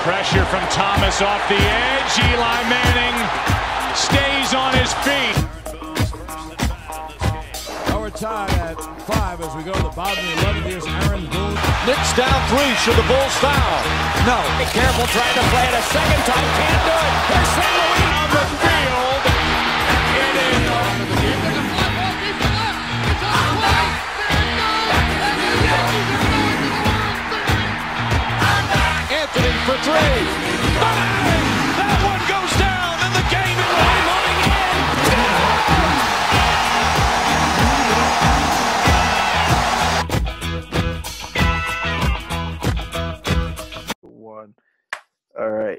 Pressure from Thomas off the edge. Eli Manning stays on his feet. Now we're tied at five as we go to the bottom of the 11th. Here's Aaron Boone. Knicks down three. Should the Bulls foul? No. Be careful trying to play it a second time. Can't do it. Here's St. Louis On the field. It is for three. Bang! That one goes down, and the game is in. One. All right.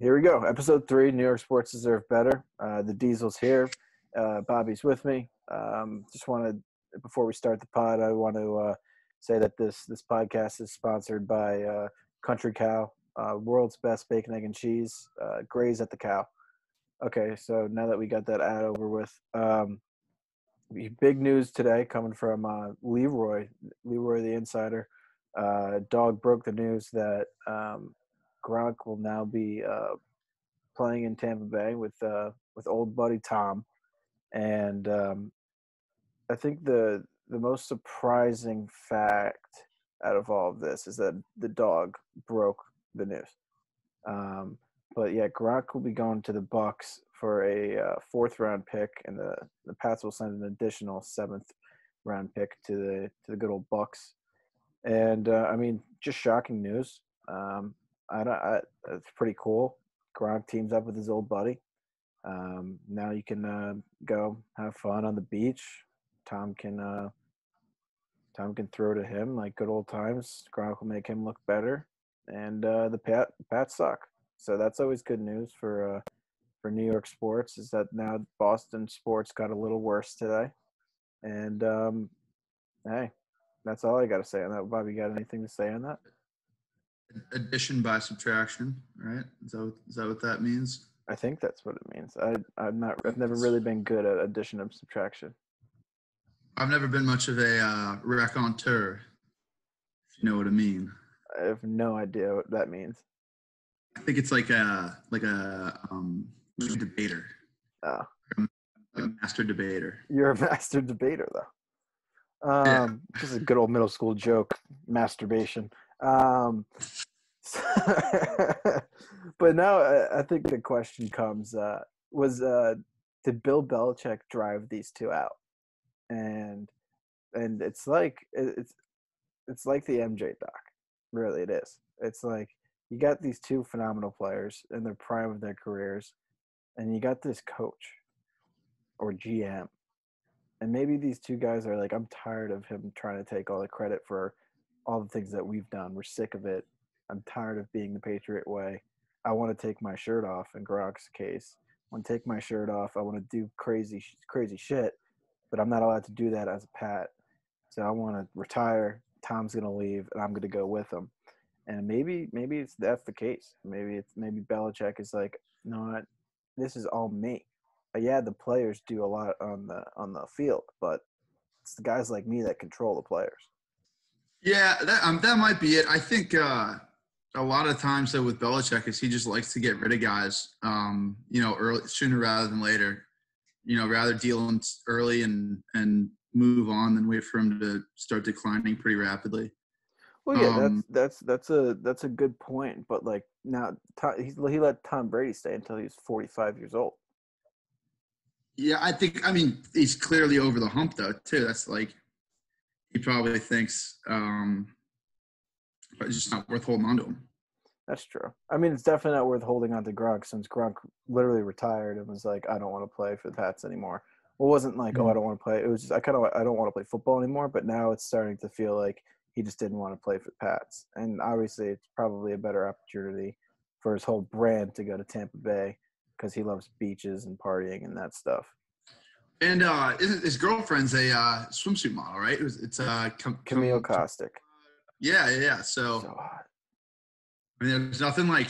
Here we go. Episode three New York Sports Deserve Better. Uh, the Diesel's here. Uh, Bobby's with me. Um, just wanted, before we start the pod, I want to uh, say that this this podcast is sponsored by uh, Country Cow, uh, world's best bacon, egg, and cheese. Uh, graze at the cow. Okay, so now that we got that ad over with, um, big news today coming from uh, Leroy, Leroy the Insider. Uh, Dog broke the news that um, Gronk will now be uh, playing in Tampa Bay with uh, with old buddy Tom, and um, I think the the most surprising fact out of all of this is that the dog broke the news. Um, but yeah, Gronk will be going to the Bucs for a uh, fourth round pick, and the the Pats will send an additional seventh round pick to the to the good old Bucs. And uh, I mean, just shocking news. Um, I don't. I, it's pretty cool. Gronk teams up with his old buddy. Um, now you can uh, go have fun on the beach. Tom can uh, Tom can throw to him like good old times. Gronk will make him look better, and uh, the Pat Pats suck. So that's always good news for uh, for New York sports. Is that now Boston sports got a little worse today, and um, hey, that's all I got to say on that. Bobby, got anything to say on that? addition by subtraction, right? Is that what, is that what that means? I think that's what it means. I I'm not. I've never really been good at addition and subtraction. I've never been much of a uh, raconteur, if you know what I mean. I have no idea what that means. I think it's like a like a um, debater, Oh, a master debater. you're a master debater, though. Um, Yeah. This is a good old middle school joke, masturbation. Um, but now I, I think the question comes: uh, Was uh, did Bill Belichick drive these two out? And and it's like it's it's like the MJ doc. Really, it is. It's like you got these two phenomenal players in the prime of their careers, and you got this coach or GM. And maybe these two guys are like, I'm tired of him trying to take all the credit for all the things that we've done. We're sick of it. I'm tired of being the Patriot way. I want to take my shirt off in Gronk's case. I want to take my shirt off. I want to do crazy, crazy shit, but I'm not allowed to do that as a Pat. So I want to retire. Tom's gonna leave, and I'm gonna go with him. And maybe, maybe it's that's the case. Maybe it's maybe Belichick is like, what, this is all me. Uh, yeah, the players do a lot on the on the field, but it's the guys like me that control the players. Yeah, that um, that might be it. I think uh, a lot of times though with Belichick is he just likes to get rid of guys, um, you know, early sooner rather than later. You know, rather deal them early and and move on than wait for him to start declining pretty rapidly. Well, yeah, Um, that's that's that's a that's a good point. But like now, Tom, he he let Tom Brady stay until he was 45 years old. Yeah, I think. I mean, he's clearly over the hump though too. That's like he probably thinks um, it's just not worth holding on to him. That's true. I mean, it's definitely not worth holding on to Gronk since Gronk literally retired and was like, I don't want to play for the Pats anymore. Well, it wasn't like, oh, I don't want to play. It was just, I kind of, I don't want to play football anymore. But now it's starting to feel like he just didn't want to play for the Pats. And obviously, it's probably a better opportunity for his whole brand to go to Tampa Bay because he loves beaches and partying and that stuff. And uh, his his girlfriend's a uh, swimsuit model, right? It was, it's uh, Cam- Camille Cam- Kostek. Yeah, yeah, yeah. So, So hot. I mean, there's nothing like,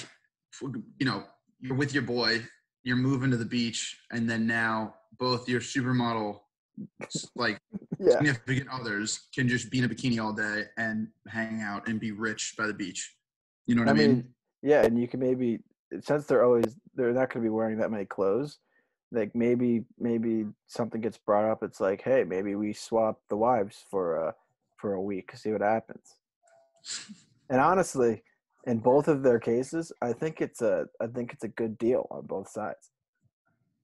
you know, you're with your boy, you're moving to the beach, and then now both your supermodel, like Yeah. significant others, can just be in a bikini all day and hang out and be rich by the beach. You know what I, I mean? mean, Yeah, and you can maybe since they're always they're not going to be wearing that many clothes. Like maybe maybe something gets brought up. It's like, hey, maybe we swap the wives for a for a week, to see what happens. And honestly, in both of their cases, I think it's a I think it's a good deal on both sides.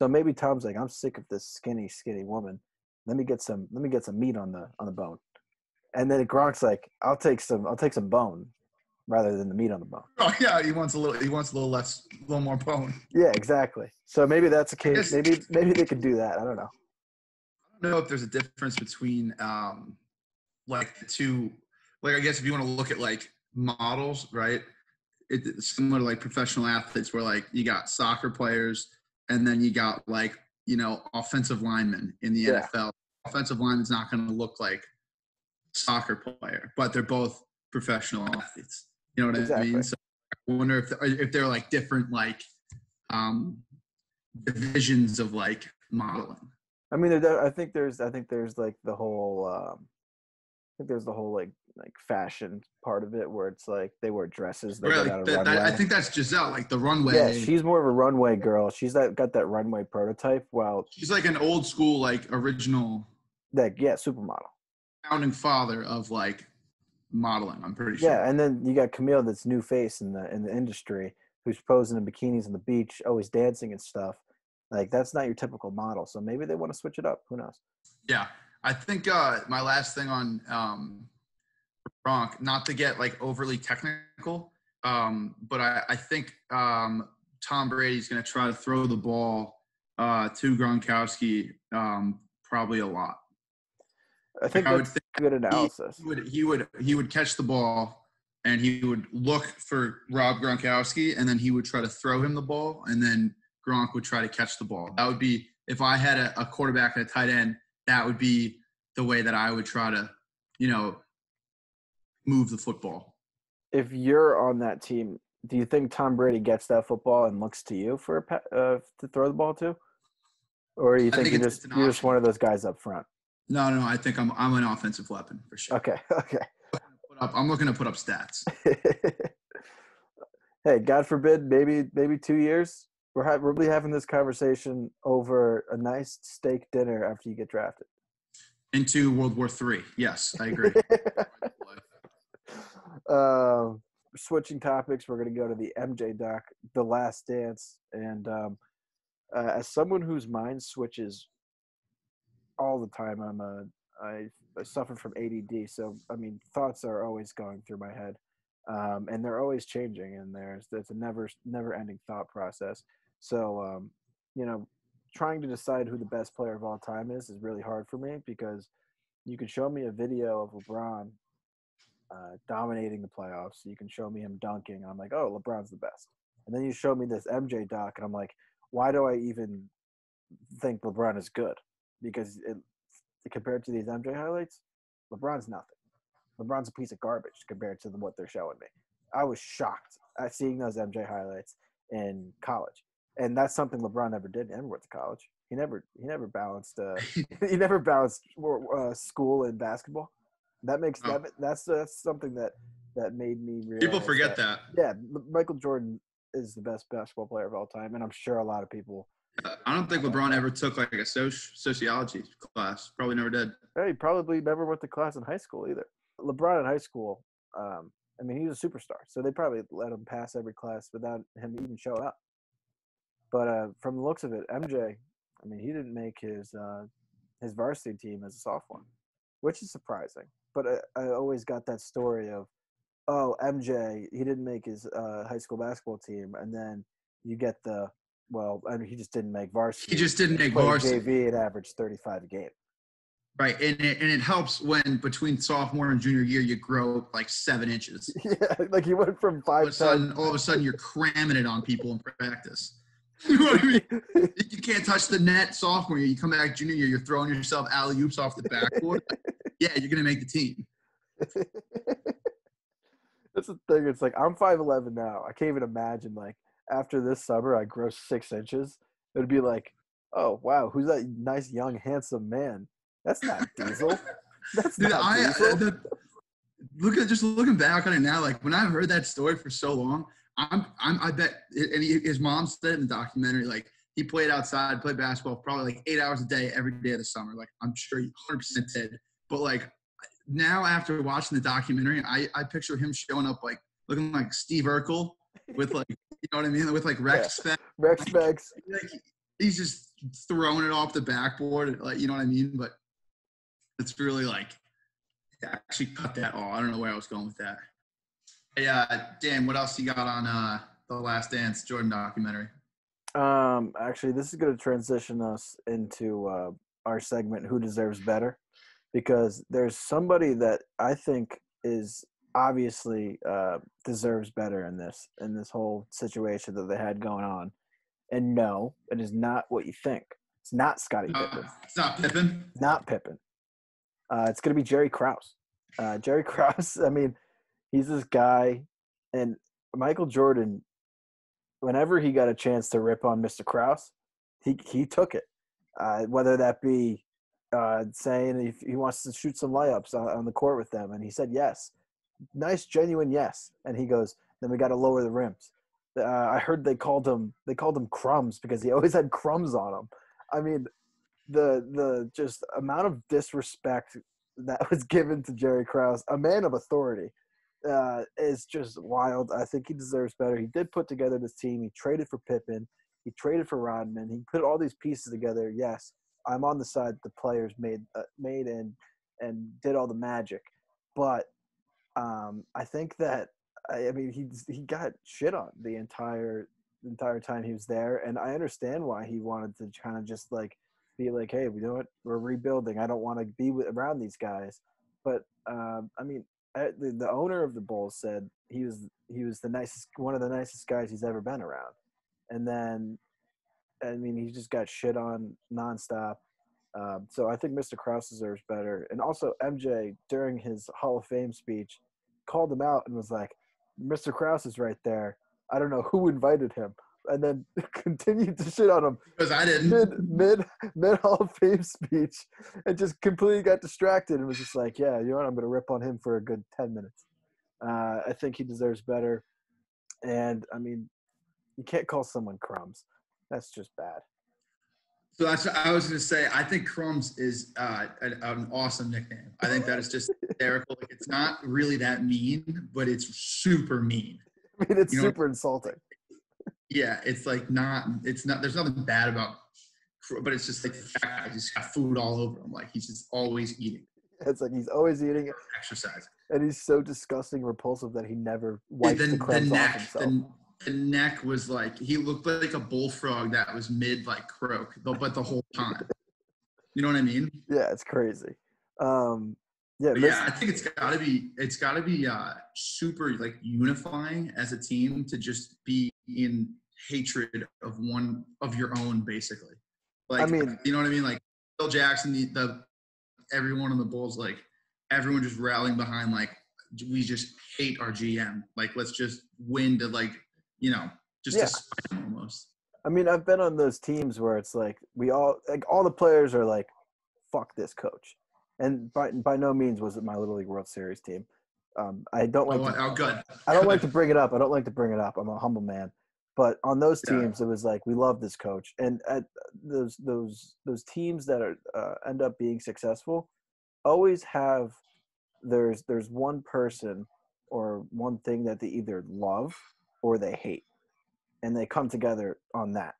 So maybe Tom's like, I'm sick of this skinny, skinny woman. Let me get some let me get some meat on the on the bone. And then Gronk's like, I'll take some I'll take some bone rather than the meat on the bone. Oh yeah, he wants a little. He wants a little less, a little more bone. Yeah, exactly. So maybe that's a case. Maybe maybe they could do that. I don't know. I don't know if there's a difference between um, like the two. Like I guess if you want to look at like models, right? It's similar to like professional athletes, where like you got soccer players, and then you got like you know offensive linemen in the Yeah. NFL. Offensive lineman's not going to look like soccer player, but they're both professional athletes. You know what I mean? So I wonder if if they're like different like um, divisions of like modeling. I mean, I think there's I think there's like the whole um, I think there's the whole like like fashion part of it where it's like they wear dresses. They Right, like that- I think that's Gisele, like the runway. yeah, she's more of a runway girl. She's that got that runway prototype. Well, she's like an old school, like original like yeah, supermodel. founding father of like modeling. I'm pretty sure. Yeah, and then you got Camille, that's new face in the in the industry, who's posing in bikinis on the beach, always dancing and stuff. Like that's not your typical model. So maybe they want to switch it up. Who knows? Yeah, I think uh, my last thing on um, Gronk, not to get like overly technical, um, but I, I think um, Tom Brady's going to try to throw the ball uh, to Gronkowski um, probably a lot. I think I would that's think good analysis. He would he would he would catch the ball and he would look for Rob Gronkowski and then he would try to throw him the ball and then Gronk would try to catch the ball. That would be if I had a, a quarterback and a tight end, that would be the way that I would try to, you know, move the football. If you're on that team, do you think Tom Brady gets that football and looks to you for a uh, to throw the ball to, or do you think, think you're just you're just one of those guys up front? No, no, I think I'm I'm an offensive weapon for sure. Okay, okay. Up, I'm looking to put up stats. hey, God forbid, maybe maybe two years. We're ha- we'll be having this conversation over a nice steak dinner after you get drafted. Into World War Three. Yes, I agree. um, switching topics, we're going to go to the MJ doc, The Last Dance, and um, uh, as someone whose mind switches all the time, I'm a I, I suffer from ADD, so I mean thoughts are always going through my head, um, and they're always changing, and there's it's a never never ending thought process. So um, you know, trying to decide who the best player of all time is is really hard for me because you can show me a video of LeBron uh, dominating the playoffs. You can show me him dunking, and I'm like, oh, LeBron's the best. And then you show me this MJ doc, and I'm like, why do I even think LeBron is good? Because it, compared to these MJ highlights, LeBron's nothing. LeBron's a piece of garbage compared to the, what they're showing me. I was shocked at seeing those MJ highlights in college, and that's something LeBron never did. He never went to college. He never he never balanced uh, he never balanced uh, school and basketball. That makes Oh. that that's that's something that that made me realize. People forget that. Yeah, Michael Jordan is the best basketball player of all time, and I'm sure a lot of people. I don't think LeBron ever took like a soci- sociology class. Probably never did. Hey, he probably never went to class in high school either. LeBron in high school, um, I mean, he was a superstar, so they probably let him pass every class without him even showing up. But uh, from the looks of it, MJ, I mean, he didn't make his uh, his varsity team as a sophomore, which is surprising. But I, I always got that story of, oh, MJ, he didn't make his uh, high school basketball team, and then you get the, well, I mean, he just didn't make varsity. He just didn't make varsity. JV and averaged 35 a game. Right, and it, and it helps when between sophomore and junior year you grow like seven inches. yeah, like he went from All five of a sudden, all of a sudden, you're cramming it on people in practice. You know what I mean? You can't touch the net sophomore year. You come back junior year, you're throwing yourself alley oops off the backboard. yeah, you're gonna make the team. That's the thing. It's like I'm five eleven now. I can't even imagine like after this summer I grow six inches. It'd be like, oh wow, who's that nice young handsome man? That's not Diesel. That's Dude, not I uh, Diesel. the, look at just looking back on it now. Like when I heard that story for so long, I'm, I'm, I bet, and he, his mom said in the documentary, like he played outside, played basketball probably like eight hours a day every day of the summer. Like I'm sure he 100% did. But like now after watching the documentary, I, I picture him showing up like looking like Steve Urkel with like, you know what I mean? With like Rex yeah. Rec Specs. Like, he's just throwing it off the backboard. Like, you know what I mean? But it's really like, actually cut that off. I don't know where I was going with that. Hey, uh, Dan, what else you got on uh, the Last Dance Jordan documentary? Um, actually, this is going to transition us into uh, our segment, "Who Deserves Better," because there's somebody that I think is obviously uh, deserves better in this in this whole situation that they had going on. And no, it is not what you think. It's not Scottie uh, Pippen. It's not Pippen. Not Pippen. Uh, it's going to be Jerry Krause. Uh, Jerry Krause. I mean, he's this guy, and Michael Jordan. Whenever he got a chance to rip on Mr. Krause, he he took it. Uh, whether that be uh, saying if he wants to shoot some layups on, on the court with them, and he said yes, nice genuine yes, and he goes, then we got to lower the rims. Uh, I heard they called him they called him crumbs because he always had crumbs on him. I mean, the the just amount of disrespect that was given to Jerry Krause, a man of authority, uh, is just wild. I think he deserves better. He did put together this team. He traded for Pippen. He traded for Rodman. He put all these pieces together. Yes, I'm on the side the players made uh, made and and did all the magic, but um, I think that I, I mean he he got shit on the entire entire time he was there, and I understand why he wanted to kind of just like be like, hey, we know what we're rebuilding. I don't want to be with, around these guys, but um, I mean, the, the owner of the Bulls said he was he was the nicest one of the nicest guys he's ever been around, and then I mean he just got shit on nonstop. Um, so I think Mr. Krause deserves better. And also MJ during his Hall of Fame speech called him out and was like, "Mr. Krause is right there. I don't know who invited him." And then continued to shit on him because I didn't mid mid mid Hall of Fame speech, and just completely got distracted and was just like, "Yeah, you know what? I'm gonna rip on him for a good ten minutes." Uh, I think he deserves better. And I mean, you can't call someone crumbs. That's just bad. So that's what I was going to say. I think Crumbs is uh, an, an, awesome nickname. I think that is just hysterical. Like, it's not really that mean, but it's super mean. I mean, it's you know, super insulting. Yeah, it's like not. It's not. There's nothing bad about, but it's just like the fact I just got food all over him. Like he's just always eating. It's like he's always eating. Exercise. And he's so disgusting, repulsive that he never wipes the, the crumbs the neck, off himself. The, the neck was like he looked like a bullfrog that was mid like croak, but the whole time. You know what I mean? Yeah, it's crazy. Um, yeah, yeah. I think it's got to be it's got to be uh, super like unifying as a team to just be in hatred of one of your own, basically. Like, I mean, you know what I mean? Like Phil Jackson, the, the everyone on the Bulls, like everyone just rallying behind like we just hate our GM. Like let's just win to like you know, just yeah. almost. I mean, I've been on those teams where it's like we all like all the players are like, "Fuck this coach," and by by no means was it my Little League World Series team. Um, I don't like. Oh, to, oh, good. I don't like to bring it up. I don't like to bring it up. I'm a humble man. But on those teams, yeah. it was like we love this coach, and at those those those teams that are uh, end up being successful, always have there's there's one person or one thing that they either love or they hate. And they come together on that.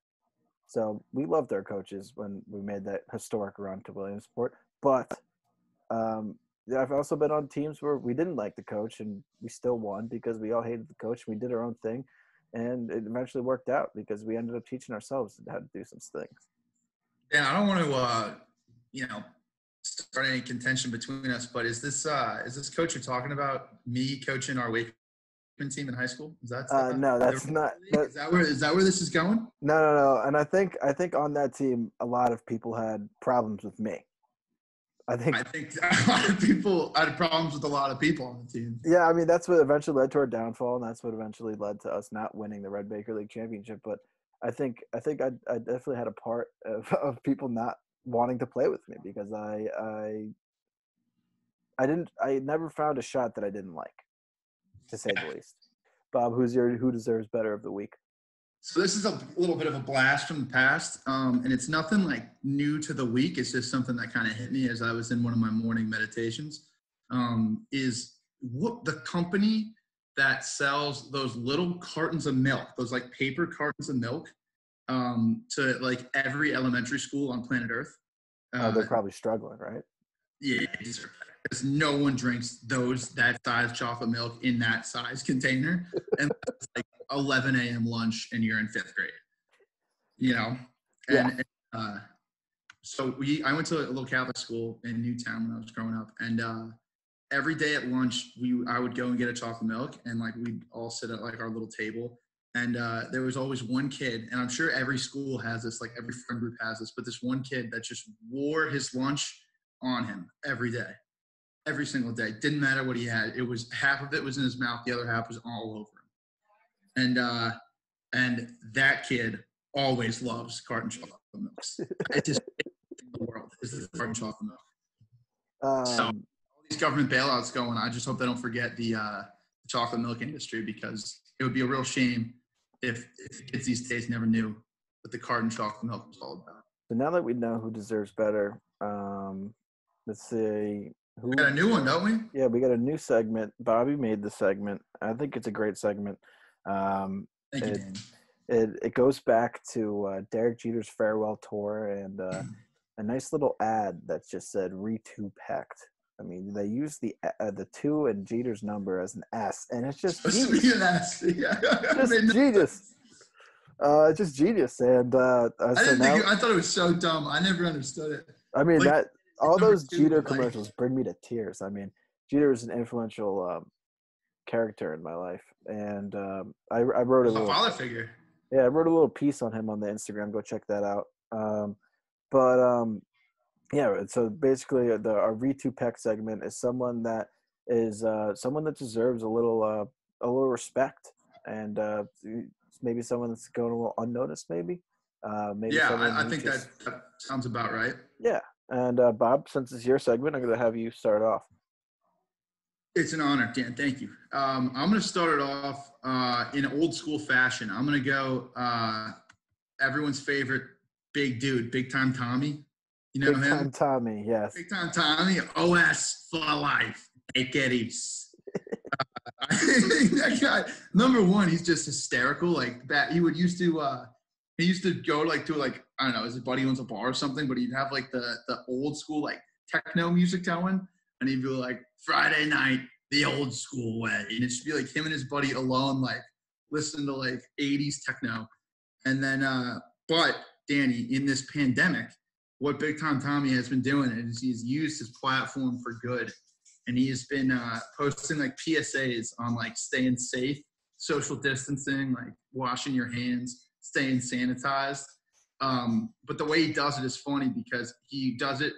So we loved our coaches when we made that historic run to Williamsport. But um, I've also been on teams where we didn't like the coach and we still won because we all hated the coach. We did our own thing. And it eventually worked out because we ended up teaching ourselves how to do some things. Yeah, I don't want to, uh, you know, start any contention between us, but is this uh, is this coach you're talking about me coaching our Wake team in high school? Is that uh, no? That's not. That, is that where is that where this is going? No, no, no. And I think I think on that team, a lot of people had problems with me. I think I think a lot of people had problems with a lot of people on the team. Yeah, I mean that's what eventually led to our downfall, and that's what eventually led to us not winning the Red Baker League championship. But I think I think I, I definitely had a part of, of people not wanting to play with me because I I I didn't I never found a shot that I didn't like to say the least. Bob, who's your who deserves better of the week? So this is a little bit of a blast from the past, um, and it's nothing like new to the week. It's just something that kind of hit me as I was in one of my morning meditations. Um, is what the company that sells those little cartons of milk, those like paper cartons of milk, um, to like every elementary school on planet Earth. Uh, they're probably struggling, right? Yeah, because no one drinks those that size chocolate milk in that size container, and it's like 11 a.m. lunch, and you're in fifth grade. You know, and, Yeah. and, uh, so we I went to a little Catholic school in Newtown when I was growing up, and uh, every day at lunch we I would go and get a chocolate milk, and like we'd all sit at like our little table. And uh, there was always one kid, and I'm sure every school has this, like every friend group has this, but this one kid that just wore his lunch on him every day, every single day. Didn't matter what he had. It was half of it was in his mouth, the other half was all over him. And uh, and that kid always loves carton chocolate milks. It just in the world is the carton chocolate milk. So Um, all these government bailouts going. I just hope they don't forget the uh, the chocolate milk industry because it would be a real shame if, if kids these days never knew what the carton chocolate milk was all about. so now that we know who deserves better, um, let's see who. We got a new one, don't we? Yeah, we got a new segment. Bobby made the segment. I think it's a great segment. Um, Thank you, It- Dan. it it goes back to uh, Derek Jeter's farewell tour and uh, a nice little ad that just said "Re2pect." I mean, they use the uh, the two and Jeter's number as an S, and it's just genius. be an ass. Yeah. just genius. Uh, just genius, and uh, uh, I didn't now, think. I thought it was so dumb. I never understood it. I mean like, that all those two, Jeter like- commercials bring me to tears. I mean, Jeter is an influential um, character in my life, and um, I, I wrote a A little father figure. Yeah, I wrote a little piece on him on the Instagram. Go check that out. Um, but um, yeah, so basically, uh, the our Re2pect segment is someone that is uh, someone that deserves a little uh, a little respect, and uh, maybe someone that's going a little unnoticed. Maybe, uh, maybe. Yeah, I, I think just- that, that sounds about right. Yeah, and uh, Bob, since it's your segment, I'm going to have you start off. It's an honor, Dan. Thank you. Um, I'm going to start it off uh, in old school fashion. I'm going to go uh, everyone's favorite big dude, Big Time Tommy. You know Big him? time Tommy, yes. Big Time Tommy, OS for life. Take it easy. Uh, that guy, number one, he's just hysterical. Like that, he would used to. Uh, he used to go like to like I don't know, his buddy owns a bar or something, but he'd have like the the old school like techno music going, and he'd be like Friday night, the old school way, and it'd be like him and his buddy alone, like listening to like '80s techno, and then uh, but Danny in this pandemic, what Big Time Tommy has been doing is he's used his platform for good, and he has been uh, posting like PSAs on like staying safe, social distancing, like washing your hands, staying sanitized. Um, but the way he does it is funny because he does it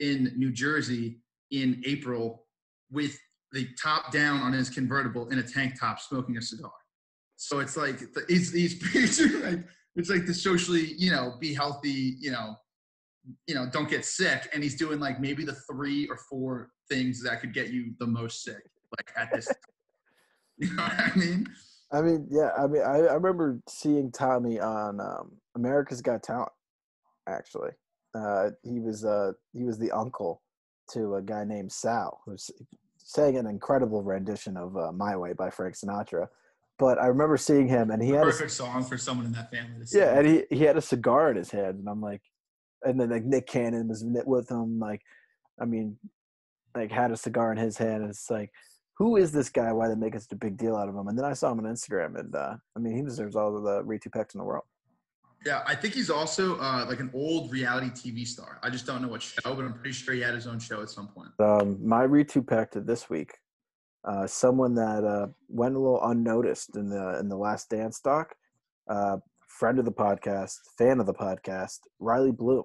in New Jersey in April with the top down on his convertible in a tank top, smoking a cigar. So it's like the- he's he's like it's like the socially you know be healthy you know you know don't get sick and he's doing like maybe the three or four things that could get you the most sick like at this you know what i mean I mean, yeah. I mean, I, I remember seeing Tommy on um, America's Got Talent. Actually, uh, he was uh, he was the uncle to a guy named Sal, who's sang an incredible rendition of uh, "My Way" by Frank Sinatra. But I remember seeing him, and he had a, perfect song for someone in that family to sing. yeah, and he, he had a cigar in his hand, and I'm like, and then like Nick Cannon was with him, like, I mean, like had a cigar in his hand, and it's like, who is this guy? Why they make such a big deal out of him? And then I saw him on Instagram, and uh, I mean, he deserves all of the Re2pects in the world. yeah i think he's also uh, like an old reality tv star i just don't know what show but i'm pretty sure he had his own show at some point Um, my to this week, uh, someone that uh, went a little unnoticed in the in the Last Dance doc, uh, friend of the podcast, fan of the podcast, Riley Bloom.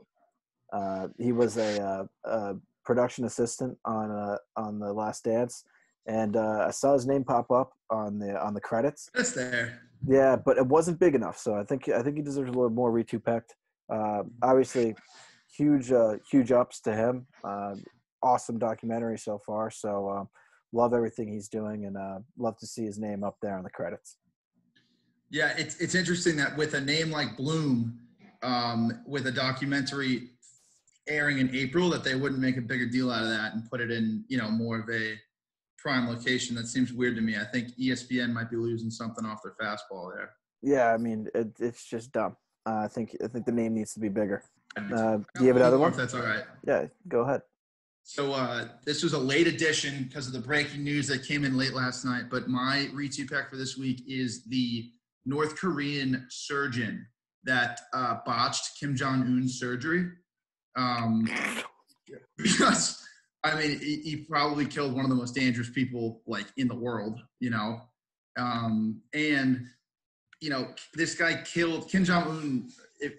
Uh, he was a, uh, a production assistant on uh, on the Last Dance, and uh, I saw his name pop up on the on the credits. that's there Yeah, but it wasn't big enough, so I think I think he deserves a little more packed. Uh, obviously, huge uh, huge ups to him. Uh, awesome documentary so far. So um, love everything he's doing, and uh, love to see his name up there on the credits. Yeah, it's it's interesting that with a name like Bloom, um, with a documentary airing in April, that they wouldn't make a bigger deal out of that and put it in you know more of a prime location. That seems weird to me. I think ESPN might be losing something off their fastball there. Yeah, I mean it, it's just dumb. Uh, I think I think the name needs to be bigger. Uh, do you have another one? That's all right. Yeah, go ahead. So uh, this was a late edition because of the breaking news that came in late last night. But my Re2pect for this week is the North Korean surgeon that uh, botched Kim Jong Un's surgery. Um, because I mean, he, probably killed one of the most dangerous people like in the world, you know. Um, and you know, this guy killed Kim Jong Un.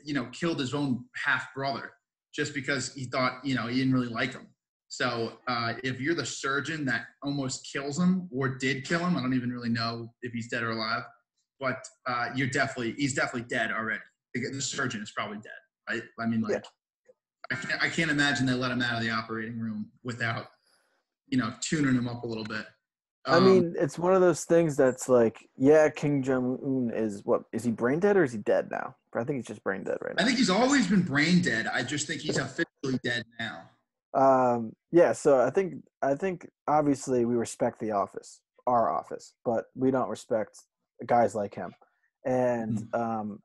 You know, killed his own half brother just because he thought you know he didn't really like him. So uh, if you're the surgeon that almost kills him or did kill him, I don't even really know if he's dead or alive, but uh, you're definitely he's definitely dead already. The the surgeon is probably dead, right? I mean, like I can't I can't imagine they let him out of the operating room without you know tuning him up a little bit. I Um, mean, it's one of those things that's like, yeah, Kim Jong Un is what? Is he brain dead or is he dead now? I think he's just brain dead right now. I think he's always been brain dead. I just think he's officially dead now. Um, yeah, so I think I think obviously we respect the office, our office, but we don't respect guys like him. And um,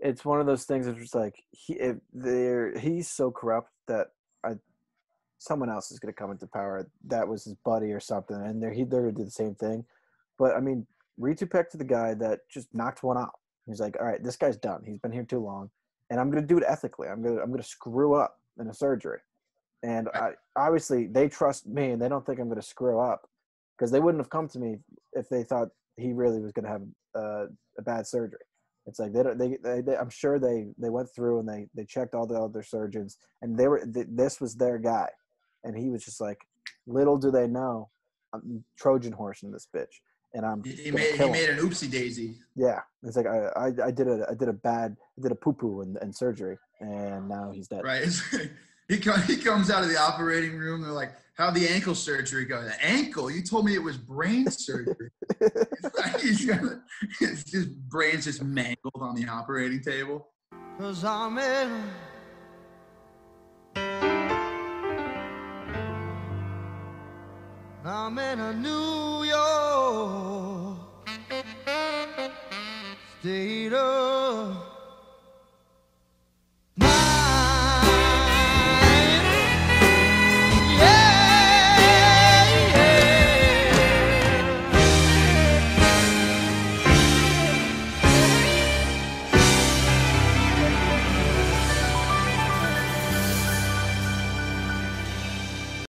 it's one of those things that's just like he if they're he's so corrupt that I someone else is going to come into power. That was his buddy or something, and they're he they're going to do the same thing. But I mean, Re2pect to the guy that just knocked one out. He's like, all right, this guy's done. He's been here too long, and I'm going to do it ethically. I'm going to I'm going to screw up in a surgery. And I, obviously, they trust me, and they don't think I'm going to screw up because they wouldn't have come to me if they thought he really was going to have uh, a bad surgery. It's like they don't. They, they, they, I'm sure they they went through and they they checked all the other surgeons, and they were th- this was their guy, and he was just like, little do they know, I'm Trojan horse in this bitch, and I'm He, made he him. made an oopsie daisy. yeah. It's like I, I I did a I did a bad I did a poo poo in, in surgery, and now he's dead. Right. he he comes out of the operating room. They're like, "How'd the ankle surgery go?" The ankle? You told me it was brain surgery. He's got- his his brain's just mangled on the operating table. Cause I'm in I'm in a New York state of